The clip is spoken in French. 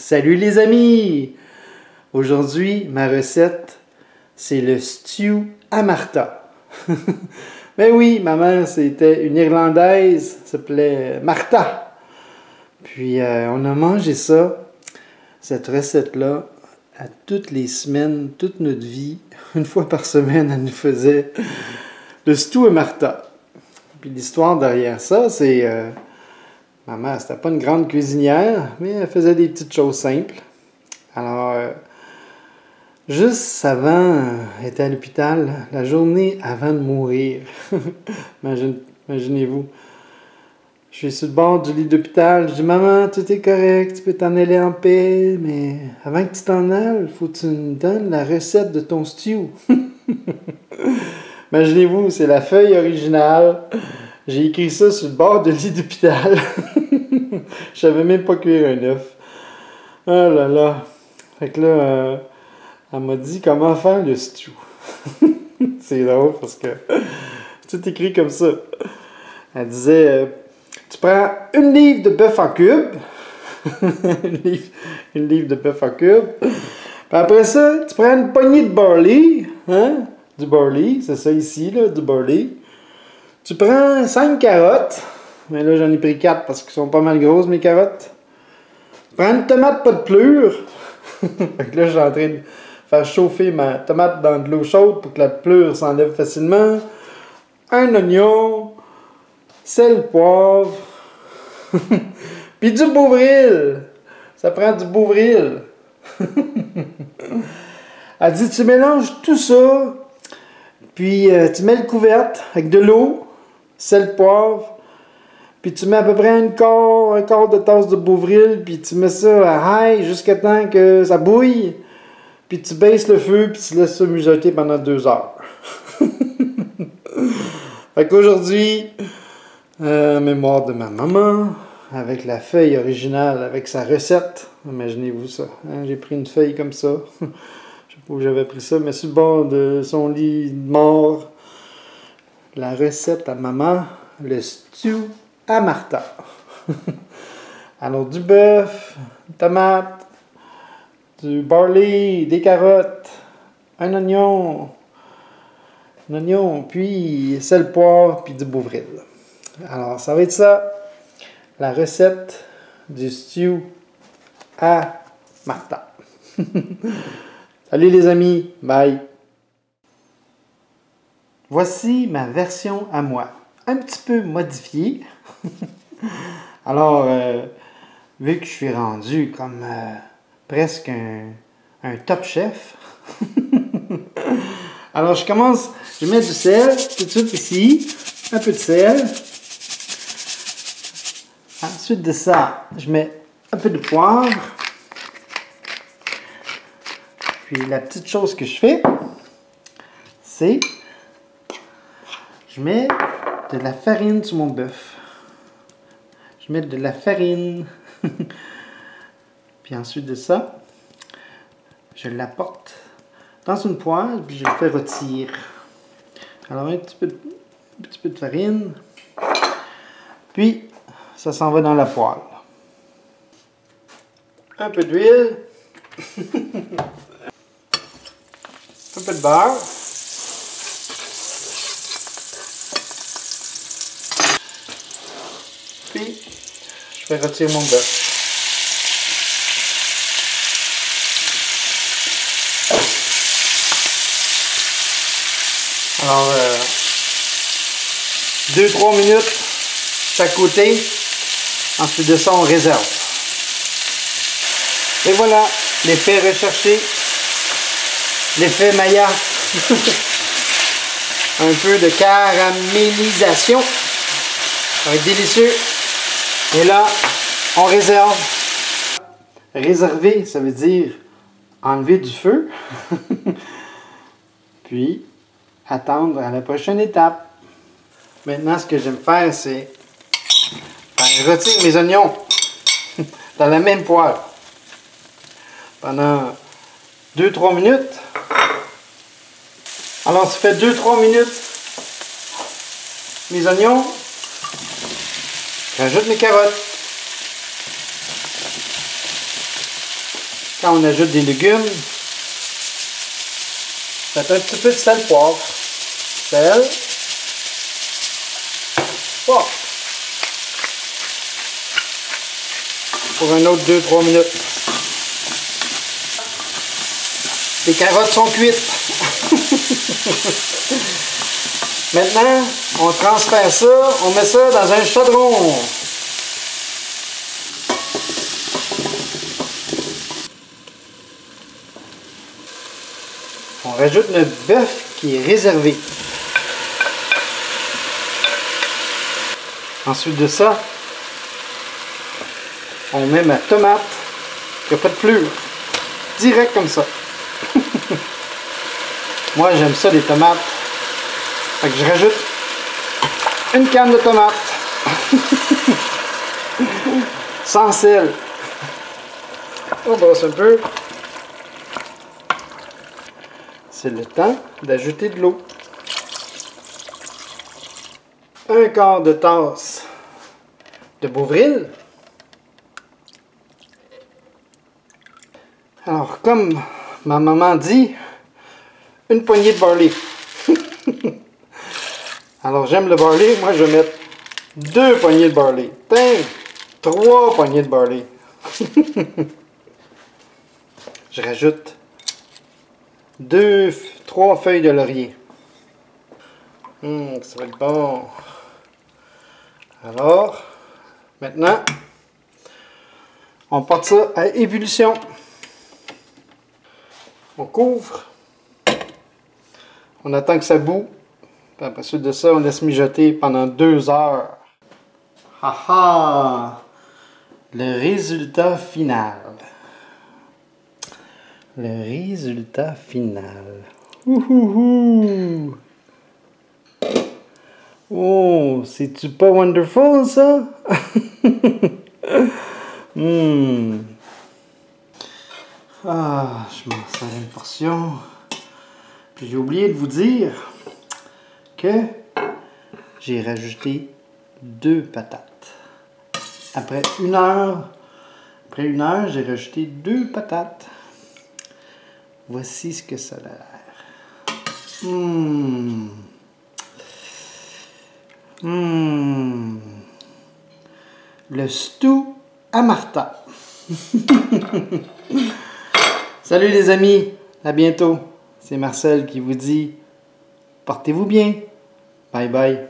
Salut les amis! Aujourd'hui, ma recette, c'est le stew à Martha. Mais oui, ma mère, c'était une Irlandaise, s'appelait Martha. Puis euh, on a mangé ça, cette recette-là, à toutes les semaines, toute notre vie. Une fois par semaine, elle nous faisait le stew à Martha. Puis l'histoire derrière ça, c'est... Euh, Ma mère, c'était pas une grande cuisinière, mais elle faisait des petites choses simples. Alors, euh, juste avant, elle était à l'hôpital, la journée avant de mourir. Imaginez-vous. Je suis sur le bord du lit d'hôpital. Je dis Maman, tout est correct, tu peux t'en aller en paix, mais avant que tu t'en ailles, il faut que tu me donnes la recette de ton stew. Imaginez-vous, c'est la feuille originale. J'ai écrit ça sur le bord de lit d'hôpital. Je savais même pas cuire un œuf. Oh là là. Fait que là, euh, elle m'a dit comment faire le stew. c'est drôle parce que tout écrit comme ça. Elle disait euh, Tu prends une livre de bœuf en cube. une, livre, de bœuf en cube. Puis après ça, tu prends une poignée de barley. Hein? Du barley, c'est ça ici, là, du barley. Tu prends 5 carottes. Mais là, j'en ai pris 4 parce qu'elles sont pas mal grosses, mes carottes. Prends une tomate pas de plure. là, je suis en train de faire chauffer ma tomate dans de l'eau chaude pour que la plure s'enlève facilement. Un oignon, sel, poivre. Puis du Beauvril. Ça prend du Beauvril. Elle dit, tu mélanges tout ça, puis euh, tu mets le couvercle avec de l'eau, sel, poivre, puis tu mets à peu près un quart, un quart de tasse de Beauvril, puis tu mets ça à high jusqu'à temps que ça bouille, puis tu baisses le feu, puis tu laisses ça mijoter pendant deux heures. fait qu'aujourd'hui, euh, mémoire de ma maman, avec la feuille originale, avec sa recette. Imaginez-vous ça. Hein, j'ai pris une feuille comme ça. Je sais pas où j'avais pris ça, mais sur le bord de son lit mort, la recette à maman, le stew à Martha. Alors du bœuf, tomate, du barley, des carottes, un oignon, un oignon, puis sel, poivre, puis du Beauvril. Alors ça va être ça, la recette du stew à Martha. Salut les amis, bye. Voici ma version à moi, un petit peu modifiée. Alors, euh, vu que je suis rendu comme euh, presque un, top chef, alors je commence, je mets du sel tout de suite ici, un peu de sel. Ensuite de ça, je mets un peu de poivre. Puis la petite chose que je fais, c'est je mets de la farine sur mon bœuf. Je mets de la farine. puis ensuite de ça, je l'apporte dans une poêle, puis je le fais rôtir. Alors un petit peu de, un petit peu de farine. Puis, ça s'en va dans la poêle. Un peu d'huile. un peu de beurre. Je vais retirer mon bœuf. Alors, 2-3 euh, minutes chaque côté. Ensuite de ça, on réserve. Et voilà, l'effet recherché. L'effet Maya. Un peu de caramélisation. Ça va être délicieux. Et là, on réserve. Réserver, ça veut dire enlever du feu. Puis, attendre à la prochaine étape. Maintenant, ce que j'aime faire, c'est ben, retirer mes oignons dans la même poêle pendant 2-3 minutes. Alors, ça fait 2-3 minutes. Mes oignons, J'ajoute mes carottes. quand on ajoute des légumes, faites un petit peu de sel poivre. Sel. Poivre. Pour un autre 2-3 minutes. Les carottes sont cuites. Maintenant, on transfère ça, on met ça dans un chaudron. On rajoute le bœuf qui est réservé. Ensuite de ça, on met ma tomate qui n'a pas de plure. Direct comme ça. Moi, j'aime ça, les tomates. Fait que je rajoute une canne de tomates. Sans sel. On brosse un peu. C'est le temps d'ajouter de l'eau. Un quart de tasse de Beauvril. Alors, comme ma maman dit, une poignée de barley. Alors, j'aime le barley. Moi, je vais mettre deux poignées de barley. Tiens, trois poignées de barley. je rajoute deux, trois feuilles de laurier. Hum, ça va être bon. Alors, maintenant, on porte ça à ébullition. On couvre. On attend que ça boue. Puis suite de ça, on laisse mijoter pendant deux heures. Haha! Le résultat final. Le résultat final. Ouhouhou! Oh, c'est-tu pas wonderful ça? Hmm. Ah, je m'en sers une portion. Puis j'ai oublié de vous dire j'ai rajouté deux patates. Après une heure, après une heure, j'ai rajouté deux patates. Voici ce que ça a l'air. Mmh. Mmh. Le stew à Martha. Salut les amis, à bientôt. C'est Marcel qui vous dit portez-vous bien. Bye bye.